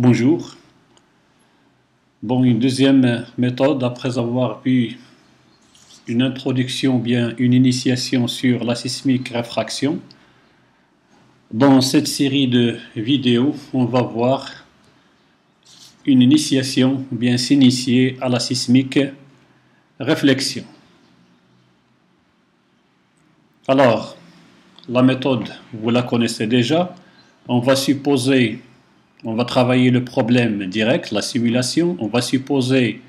Bonjour. Bon, une deuxième méthode, après avoir vu une introduction, bien une initiation sur la sismique réfraction. Dans cette série de vidéos, on va voir une initiation, bien s'initier à la sismique réflexion. Alors, la méthode, vous la connaissez déjà. On va supposer on va travailler le problème direct, la simulation. On va supposer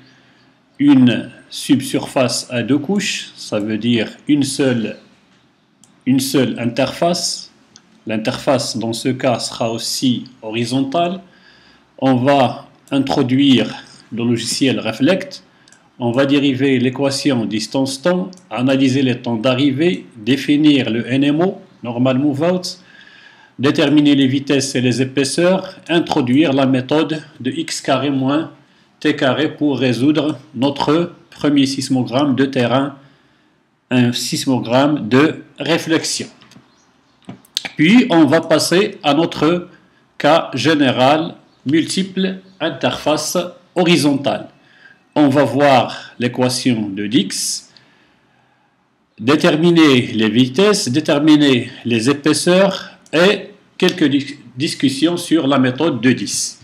une subsurface à deux couches, ça veut dire une seule, interface. L'interface dans ce cas sera aussi horizontale. On va introduire le logiciel Reflect. On va dériver l'équation distance-temps, analyser les temps d'arrivée, définir le NMO, Normal Move Out, déterminer les vitesses et les épaisseurs, introduire la méthode de x carré moins t carré pour résoudre notre premier sismogramme de terrain, un sismogramme de réflexion. Puis on va passer à notre cas général multiple interface horizontale. On va voir l'équation de Dix, déterminer les vitesses, déterminer les épaisseurs et quelques discussions sur la méthode de 10.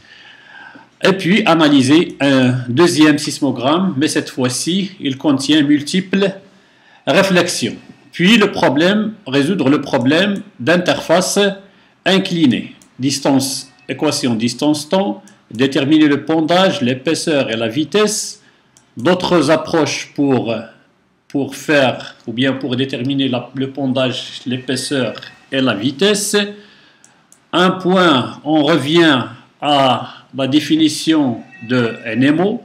Et puis analyser un deuxième sismogramme, mais cette fois-ci, il contient multiples réflexions. Puis le problème, résoudre le problème d'interface inclinée. Distance, équation distance-temps, déterminer le pondage, l'épaisseur et la vitesse. D'autres approches pour, pour faire, ou bien pour déterminer le pondage, l'épaisseur et la vitesse un point, on revient à la définition de NMO,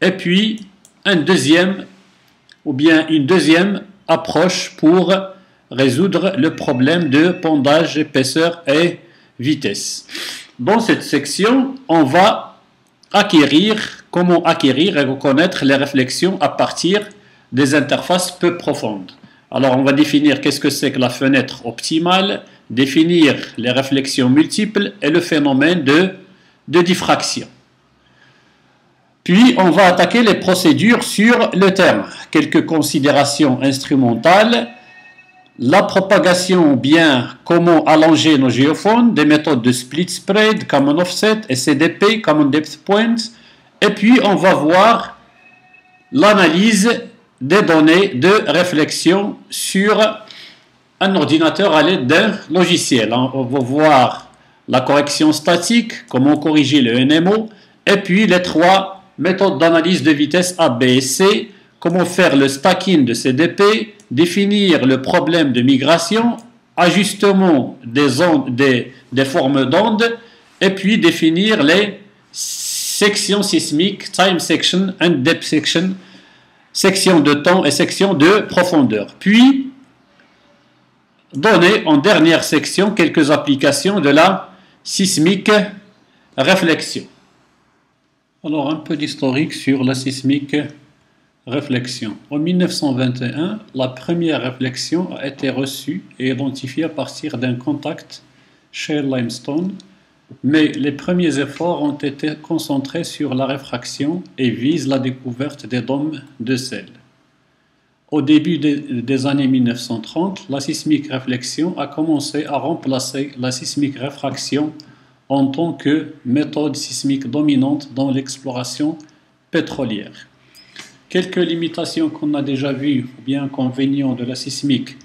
et puis un deuxième, ou bien une deuxième approche pour résoudre le problème de pondage, épaisseur et vitesse. Dans cette section, on va acquérir, comment acquérir et reconnaître les réflexions à partir des interfaces peu profondes. Alors, on va définir qu'est-ce que c'est que la fenêtre optimale, définir les réflexions multiples et le phénomène de, diffraction. Puis, on va attaquer les procédures sur le terme. Quelques considérations instrumentales. La propagation, bien comment allonger nos géophones, des méthodes de split spread, common offset et CDP, common depth point. Et puis, on va voir l'analyse des données de réflexion sur un ordinateur à l'aide d'un logiciel. On va voir la correction statique, comment corriger le NMO, et puis les trois méthodes d'analyse de vitesse A, B et C, comment faire le stacking de CDP, définir le problème de migration, ajustement des, ondes, des, des formes d'ondes, et puis définir les sections sismiques, time section and depth section, section de temps et section de profondeur. Puis, donner en dernière section quelques applications de la sismique réflexion. Alors, un peu d'historique sur la sismique réflexion. En 1921, la première réflexion a été reçue et identifiée à partir d'un contact shale limestone mais les premiers efforts ont été concentrés sur la réfraction et visent la découverte des dômes de sel. Au début des années 1930, la sismique réflexion a commencé à remplacer la sismique réfraction en tant que méthode sismique dominante dans l'exploration pétrolière. Quelques limitations qu'on a déjà vues, ou bien inconvénients de la sismique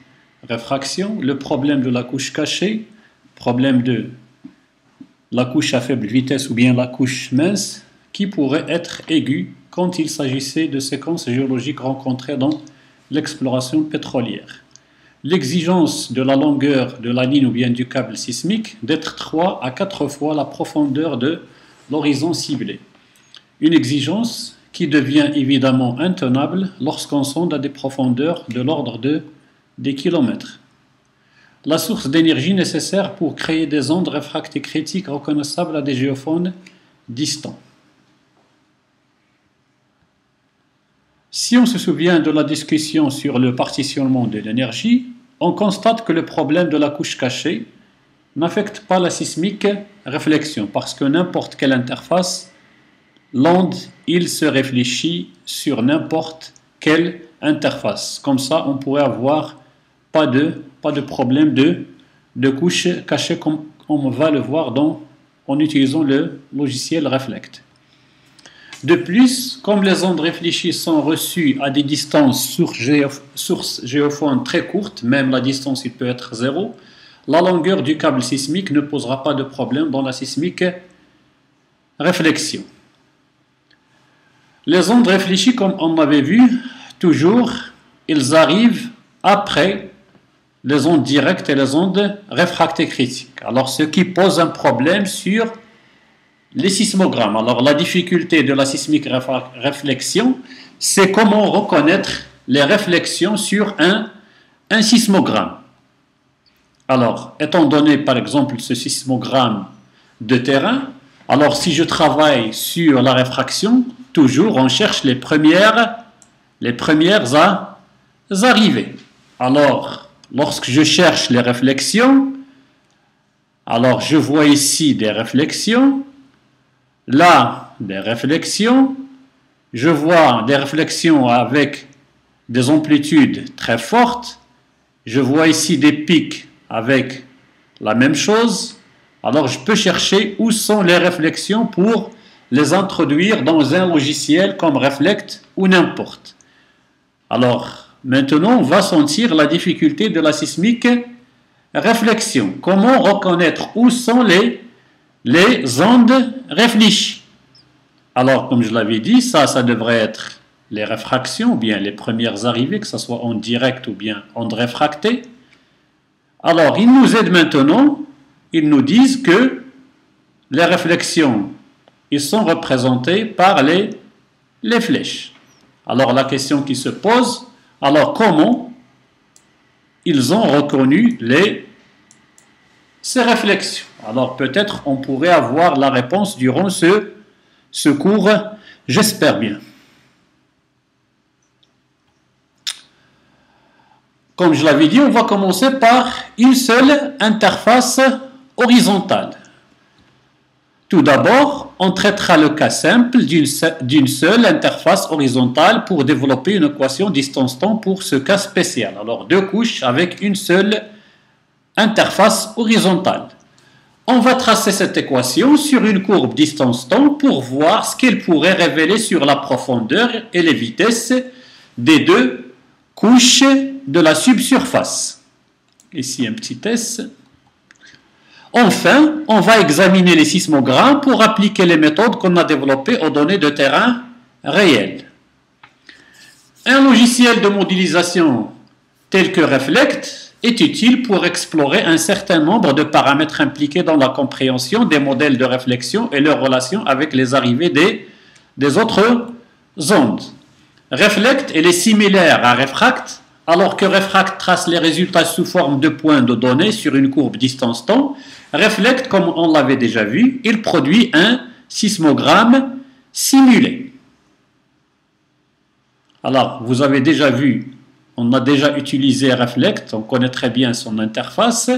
réfraction, le problème de la couche cachée, problème de la couche à faible vitesse ou bien la couche mince, qui pourrait être aiguë quand il s'agissait de séquences géologiques rencontrées dans l'exploration pétrolière. L'exigence de la longueur de la ligne ou bien du câble sismique d'être 3 à 4 fois la profondeur de l'horizon ciblé. Une exigence qui devient évidemment intenable lorsqu'on sonde à des profondeurs de l'ordre de des kilomètres la source d'énergie nécessaire pour créer des ondes réfractées critiques reconnaissables à des géophones distants. Si on se souvient de la discussion sur le partitionnement de l'énergie, on constate que le problème de la couche cachée n'affecte pas la sismique réflexion parce que n'importe quelle interface, l'onde, il se réfléchit sur n'importe quelle interface. Comme ça, on pourrait avoir pas de, problème de, de couche cachée comme on va le voir dans, en utilisant le logiciel Reflect. De plus, comme les ondes réfléchies sont reçues à des distances sources géophones très courtes, même la distance peut être zéro, la longueur du câble sismique ne posera pas de problème dans la sismique réflexion. Les ondes réfléchies, comme on avait vu, toujours, ils arrivent après les ondes directes et les ondes réfractées critiques. Alors, ce qui pose un problème sur les sismogrammes. Alors, la difficulté de la sismique réflexion, c'est comment reconnaître les réflexions sur un, un sismogramme. Alors, étant donné par exemple ce sismogramme de terrain, alors si je travaille sur la réfraction, toujours on cherche les premières, les premières arrivées. Alors, lorsque je cherche les réflexions, alors je vois ici des réflexions, là des réflexions, je vois des réflexions avec des amplitudes très fortes, je vois ici des pics avec la même chose, alors je peux chercher où sont les réflexions pour les introduire dans un logiciel comme Reflect ou n'importe. Alors, maintenant, on va sentir la difficulté de la sismique réflexion. Comment reconnaître où sont les, les ondes réfléchies Alors, comme je l'avais dit, ça, ça devrait être les réfractions, ou bien les premières arrivées, que ce soit en direct ou bien en réfracté. Alors, ils nous aident maintenant, ils nous disent que les réflexions, ils sont représentées par les, les flèches. Alors, la question qui se pose, alors comment ils ont reconnu les, ces réflexions Alors, peut-être on pourrait avoir la réponse durant ce, ce cours, j'espère bien. Comme je l'avais dit, on va commencer par une seule interface horizontale. Tout d'abord, on traitera le cas simple d'une seule interface horizontale pour développer une équation distance-temps pour ce cas spécial. Alors, deux couches avec une seule interface horizontale. On va tracer cette équation sur une courbe distance-temps pour voir ce qu'elle pourrait révéler sur la profondeur et les vitesses des deux couche de la subsurface. Ici un petit S. Enfin, on va examiner les sismogrammes pour appliquer les méthodes qu'on a développées aux données de terrain réelles. Un logiciel de modélisation tel que Reflect est utile pour explorer un certain nombre de paramètres impliqués dans la compréhension des modèles de réflexion et leur relation avec les arrivées des, des autres ondes. Reflect, elle est similaire à Refract, alors que Refract trace les résultats sous forme de points de données sur une courbe distance-temps. Reflect, comme on l'avait déjà vu, il produit un sismogramme simulé. Alors, vous avez déjà vu, on a déjà utilisé Reflect, on connaît très bien son interface.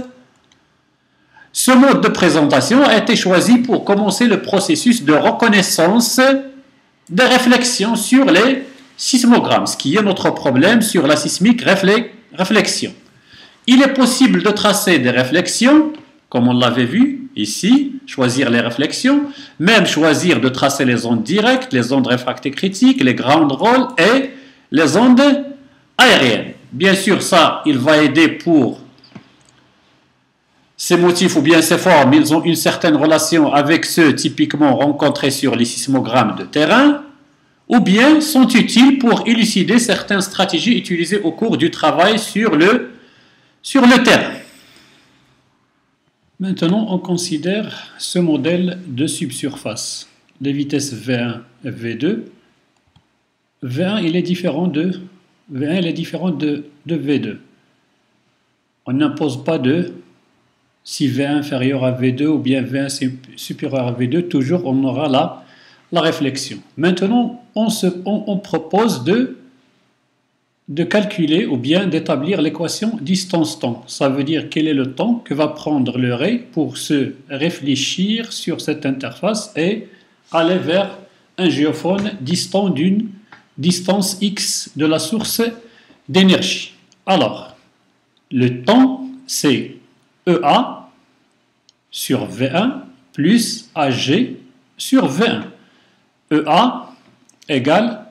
Ce mode de présentation a été choisi pour commencer le processus de reconnaissance des réflexions sur les sismogramme, ce qui est notre problème sur la sismique réflexion. Il est possible de tracer des réflexions, comme on l'avait vu ici, choisir les réflexions, même choisir de tracer les ondes directes, les ondes réfractées critiques, les ground roll et les ondes aériennes. Bien sûr, ça, il va aider pour ces motifs ou bien ces formes, ils ont une certaine relation avec ceux typiquement rencontrés sur les sismogrammes de terrain, ou bien sont utiles pour élucider certaines stratégies utilisées au cours du travail sur le, sur le terrain. Maintenant, on considère ce modèle de subsurface. Les vitesses V1 et V2. V1 il est différent de V1 il est différent de, de V2. On n'impose pas de si V1 inférieur à V2 ou bien V1 supérieur à V2, toujours on aura là la réflexion. Maintenant, on, propose de de calculer ou bien d'établir l'équation distance-temps. Ça veut dire quel est le temps que va prendre le ray pour se réfléchir sur cette interface et aller vers un géophone distant d'une distance x de la source d'énergie. Alors, le temps, c'est EA sur V1 plus AG sur V1. EA égale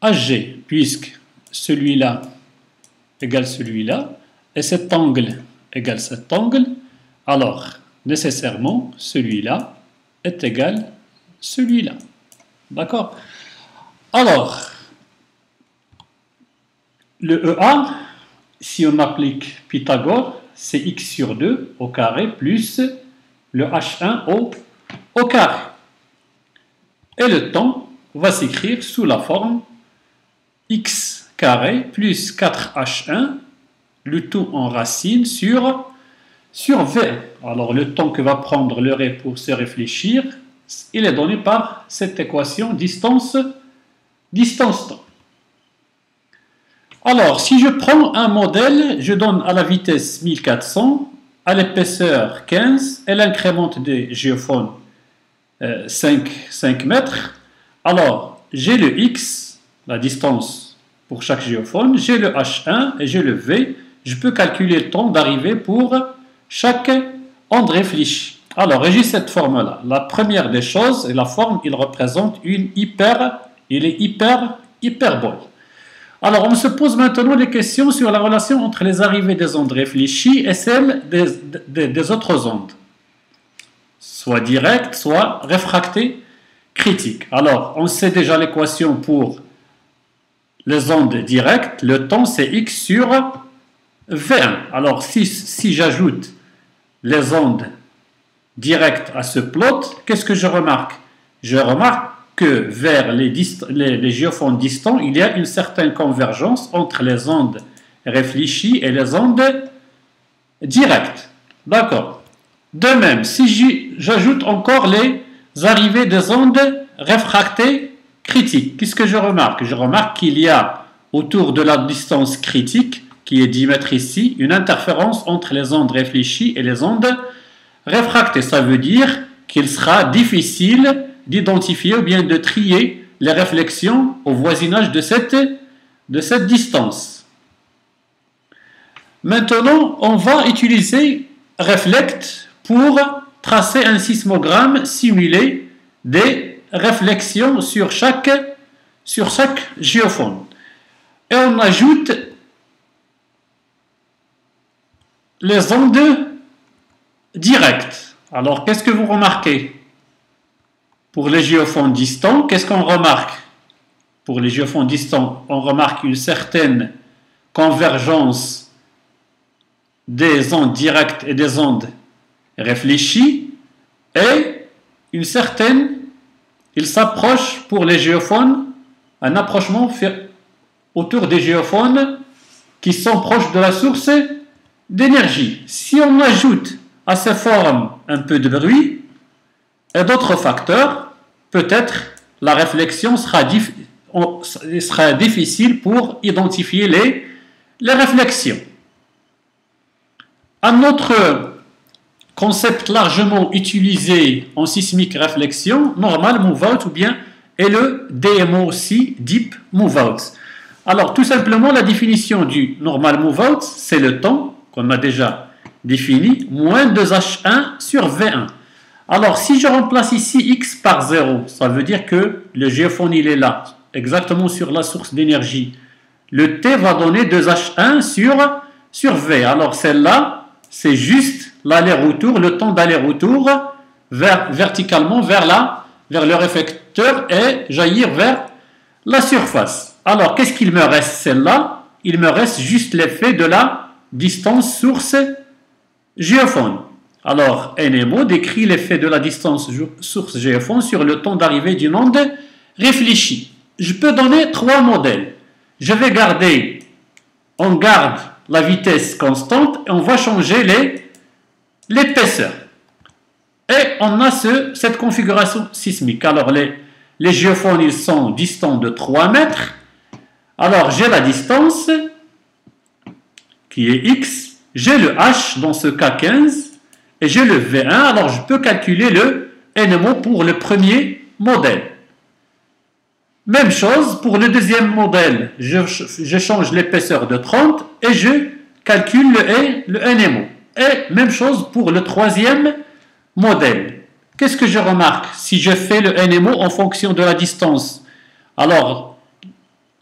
AG, puisque celui-là égale celui-là, et cet angle égale cet angle, alors nécessairement celui-là est égal celui-là. D'accord? Alors, le EA, si on applique Pythagore, c'est x sur 2 au carré plus le h1 au, carré. Et le temps va s'écrire sous la forme x carré plus 4h1, le tout en racine sur, sur v. Alors le temps que va prendre le ré pour se réfléchir, il est donné par cette équation distance distance temps. Alors, si je prends un modèle, je donne à la vitesse 1400, à l'épaisseur 15 et l'incrément des géophones 5, 5 mètres. Alors, j'ai le x, la distance pour chaque géophone, j'ai le h1 et j'ai le v. Je peux calculer le temps d'arrivée pour chaque onde réfléchie. Alors, j'ai cette forme-là. La première des choses, la forme, il représente une hyper, il est hyper, hyperbole. Alors, on se pose maintenant des questions sur la relation entre les arrivées des ondes réfléchies et celles des, autres ondes, soit directes, soit réfractées, critiques. Alors, on sait déjà l'équation pour les ondes directes, le temps c'est x sur V1. Alors, si, si j'ajoute les ondes directes à ce plot, qu'est-ce que je remarque? Je remarque que vers les, géophones distants, il y a une certaine convergence entre les ondes réfléchies et les ondes directes. D'accord. De même, si j'ajoute encore les arrivées des ondes réfractées critiques, qu'est-ce que je remarque? Je remarque qu'il y a autour de la distance critique, qui est 10 mètres ici, une interférence entre les ondes réfléchies et les ondes réfractées. Ça veut dire qu'il sera difficile d'identifier ou bien de trier les réflexions au voisinage de cette, de cette distance. Maintenant, on va utiliser Reflect pour tracer un sismogramme simulé des réflexions sur chaque, sur chaque géophone. Et on ajoute les ondes directes. Alors, qu'est-ce que vous remarquez? Pour les géophones distants, qu'est-ce qu'on remarque? Pour les géophones distants, on remarque une certaine convergence des ondes directes et des ondes réfléchies et une certaine, il s'approche pour les géophones, un approchement autour des géophones qui sont proches de la source d'énergie. Si on ajoute à ces formes un peu de bruit et d'autres facteurs, peut-être la réflexion sera, difficile pour identifier les, les réflexions. Un autre concept largement utilisé en sismique réflexion, normal move out ou bien est le DMO aussi, Deep Move Out. Alors tout simplement la définition du normal move out, c'est le temps qu'on a déjà défini, moins 2H1 sur V1. Alors, si je remplace ici x par 0, ça veut dire que le géophone, il est là, exactement sur la source d'énergie. Le t va donner 2h1 sur, sur v. Alors, celle-là, c'est juste l'aller-retour, le temps d'aller-retour verticalement vers, la, vers le réflecteur et jaillir vers la surface. Alors, qu'est-ce qu'il me reste celle-là? Il me reste juste l'effet de la distance source géophone. Alors, NMO décrit l'effet de la distance source GFON sur le temps d'arrivée d'une onde réfléchie. Je peux donner trois modèles. Je vais garder, on garde la vitesse constante et on va changer l'épaisseur. Et on a ce, cette configuration sismique. Alors, les, les géophones, ils sont distants de 3 mètres. Alors, j'ai la distance qui est x, j'ai le h dans ce cas 15, et j'ai le V1, alors je peux calculer le NMO pour le premier modèle. Même chose pour le deuxième modèle, je, change l'épaisseur de 30 et je calcule le, le NMO. Et même chose pour le troisième modèle. Qu'est-ce que je remarque si je fais le NMO en fonction de la distance? Alors,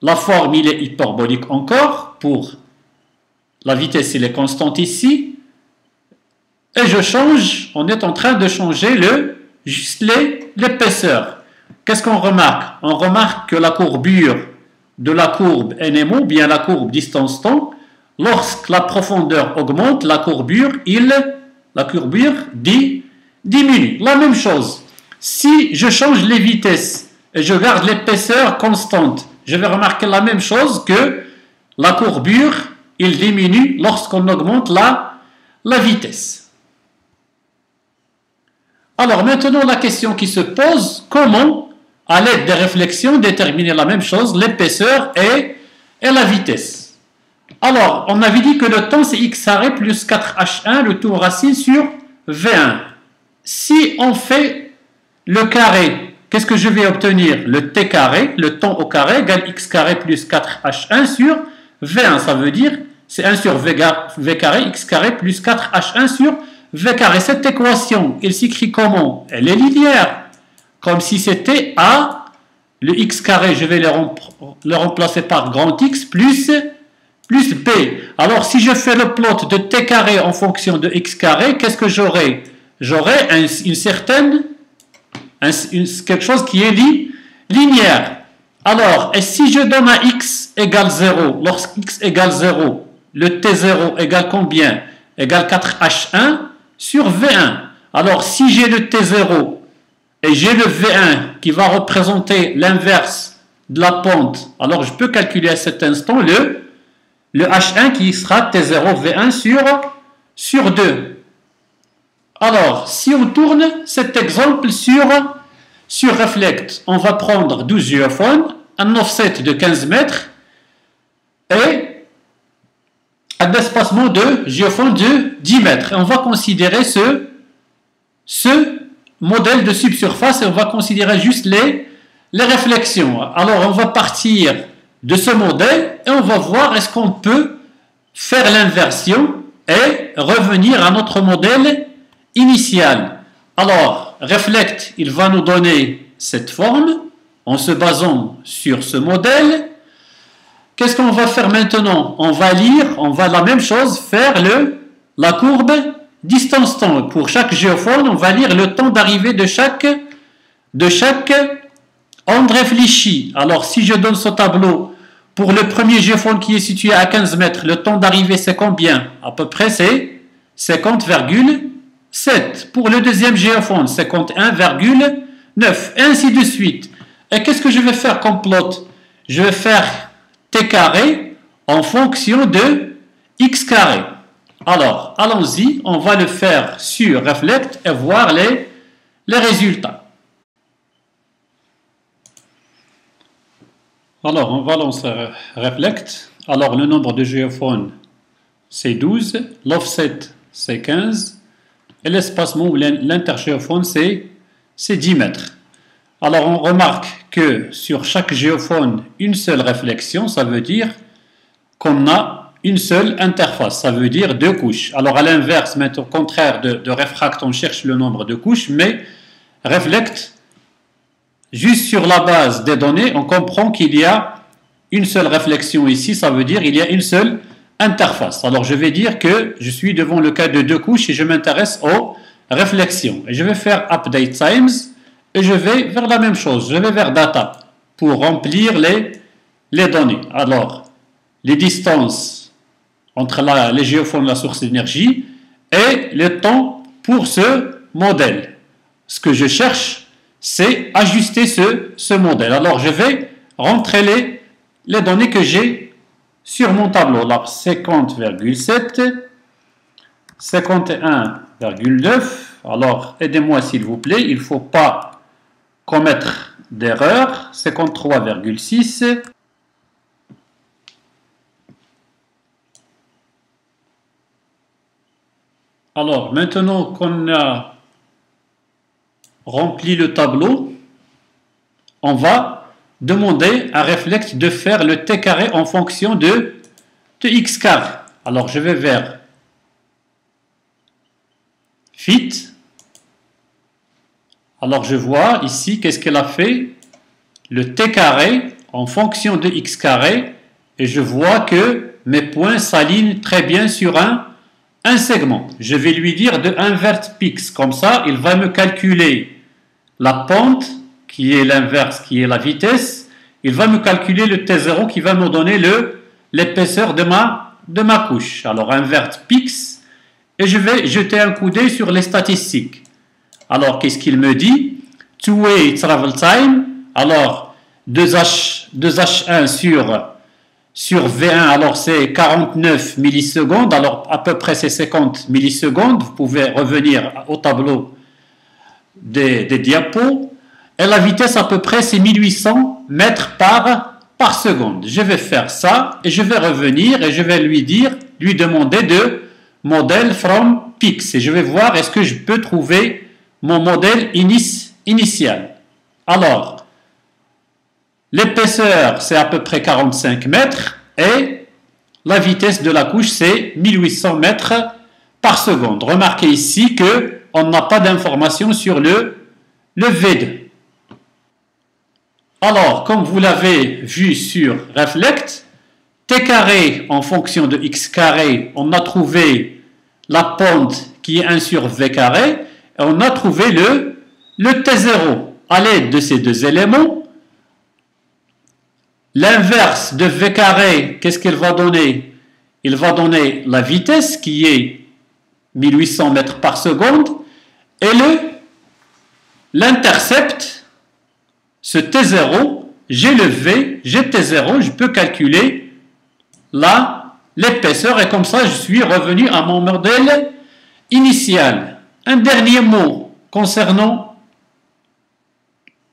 la forme, il est hyperbolique encore pour la vitesse, il est constante ici. Et je change, on est en train de changer le, juste l'épaisseur. Qu'est-ce qu'on remarque? On remarque que la courbure de la courbe NMO, bien la courbe distance-temps, lorsque la profondeur augmente, la courbure, il, la courbure dit, diminue. La même chose. Si je change les vitesses et je garde l'épaisseur constante, je vais remarquer la même chose que la courbure, il diminue lorsqu'on augmente la, la vitesse. Alors maintenant, la question qui se pose, comment, à l'aide des réflexions, déterminer la même chose, l'épaisseur et, et la vitesse? Alors, on avait dit que le temps, c'est x arrêt plus 4h1, le tour racine sur v1. Si on fait le carré, qu'est-ce que je vais obtenir? Le t carré, le temps au carré, égale x carré plus 4h1 sur v1. Ça veut dire, c'est 1 sur v, v carré, x carré plus 4h1 sur v carré. Cette équation, elle s'écrit comment? Elle est linéaire. Comme si c'était A, le x carré, je vais le, remplacer par grand X plus, B. Alors, si je fais le plot de t carré en fonction de x carré, qu'est-ce que j'aurai? J'aurai une certaine, quelque chose qui est linéaire. Alors, et si je donne à x égale 0, lorsque x égale 0, le t0 égale combien? Égale 4h1 sur V1. Alors, si j'ai le T0 et j'ai le V1 qui va représenter l'inverse de la pente, alors je peux calculer à cet instant le, le H1 qui sera T0 V1 sur, sur 2. Alors, si on tourne cet exemple sur, sur Reflect, on va prendre 12 géophones, un offset de 15 mètres et un espacement de géophone de 10 mètres. On va considérer ce, ce modèle de subsurface et on va considérer juste les, les réflexions. Alors on va partir de ce modèle et on va voir est-ce qu'on peut faire l'inversion et revenir à notre modèle initial. Alors, Reflect, il va nous donner cette forme en se basant sur ce modèle Qu'est-ce qu'on va faire maintenant? On va lire, on va la même chose, faire le, la courbe distance-temps. Pour chaque géophone, on va lire le temps d'arrivée de chaque, de chaque onde réfléchie. Alors, si je donne ce tableau, pour le premier géophone qui est situé à 15 mètres, le temps d'arrivée, c'est combien? À peu près, c'est 50,7. Pour le deuxième géophone, 51,9. Et ainsi de suite. Et qu'est-ce que je vais faire comme plot? Je vais faire carré en fonction de x carré. Alors, allons-y, on va le faire sur Reflect et voir les, les résultats. Alors, on va lancer Reflect. Alors, le nombre de géophones, c'est 12, l'offset, c'est 15, et l'espacement ou l'intergéophone, c'est 10 mètres. Alors, on remarque que sur chaque géophone, une seule réflexion, ça veut dire qu'on a une seule interface, ça veut dire deux couches. Alors à l'inverse, au contraire de, de réfract, on cherche le nombre de couches, mais reflect, juste sur la base des données, on comprend qu'il y a une seule réflexion ici, ça veut dire qu'il y a une seule interface. Alors je vais dire que je suis devant le cas de deux couches et je m'intéresse aux réflexions. Et je vais faire update times et je vais vers la même chose, je vais vers data pour remplir les, les données. Alors, les distances entre la, les géophones, la source d'énergie, et le temps pour ce modèle. Ce que je cherche, c'est ajuster ce, ce modèle. Alors, je vais rentrer les, les données que j'ai sur mon tableau. Alors, 50,7, 51,9. Alors, aidez-moi s'il vous plaît. Il ne faut pas commettre d'erreur, 53,6. Alors, maintenant qu'on a rempli le tableau, on va demander à Reflect de faire le t carré en fonction de, de x carré. Alors, je vais vers fit, alors, je vois ici, qu'est-ce qu'elle a fait? Le t carré en fonction de x carré, et je vois que mes points s'alignent très bien sur un, segment. Je vais lui dire de invert pix, comme ça, il va me calculer la pente, qui est l'inverse, qui est la vitesse, il va me calculer le T0 qui va me donner l'épaisseur de ma, de ma couche. Alors, invert pix, et je vais jeter un coup d'œil sur les statistiques. Alors, qu'est-ce qu'il me dit? Two-way travel time. Alors, 2H, 2H1 sur, sur V1, alors c'est 49 millisecondes. Alors, à peu près c'est 50 millisecondes. Vous pouvez revenir au tableau des, des diapos. Et la vitesse à peu près c'est 1800 mètres par, par seconde. Je vais faire ça et je vais revenir et je vais lui dire, lui demander de modèle from pix. Et je vais voir est-ce que je peux trouver mon modèle initial. Alors, l'épaisseur c'est à peu près 45 mètres et la vitesse de la couche c'est 1800 mètres par seconde. Remarquez ici que on n'a pas d'information sur le, le V2. Alors, comme vous l'avez vu sur Reflect, t carré en fonction de x carré, on a trouvé la pente qui est 1 sur v carré, on a trouvé le, le t0. À l'aide de ces deux éléments, l'inverse de v carré, qu'est-ce qu'il va donner? Il va donner la vitesse qui est 1800 mètres par seconde, et le l'intercept, ce T0, j'ai le V, j'ai T0, je peux calculer là l'épaisseur et comme ça je suis revenu à mon modèle initial. Un dernier mot concernant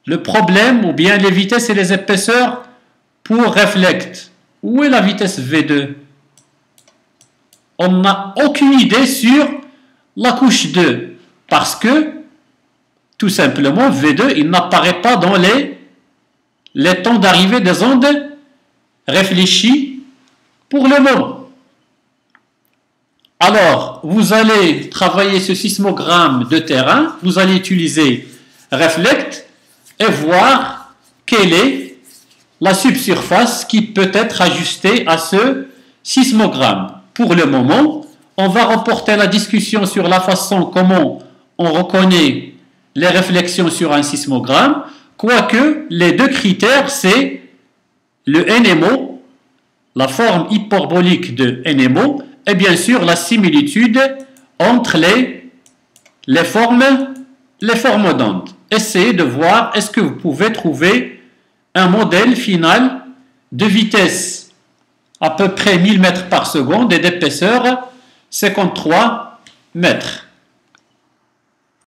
le problème ou bien les vitesses et les épaisseurs pour Reflect. Où est la vitesse V2 On n'a aucune idée sur la couche 2. Parce que, tout simplement, V2, il n'apparaît pas dans les, les temps d'arrivée des ondes réfléchies pour le moment. Alors, vous allez travailler ce sismogramme de terrain, vous allez utiliser Reflect et voir quelle est la subsurface qui peut être ajustée à ce sismogramme. Pour le moment, on va reporter la discussion sur la façon comment on reconnaît les réflexions sur un sismogramme, quoique les deux critères, c'est le NMO, la forme hyperbolique de NMO, et bien sûr la similitude entre les, les formes, les formes d'onde. Essayez de voir est-ce que vous pouvez trouver un modèle final de vitesse à peu près 1000 mètres par seconde et d'épaisseur 53 mètres.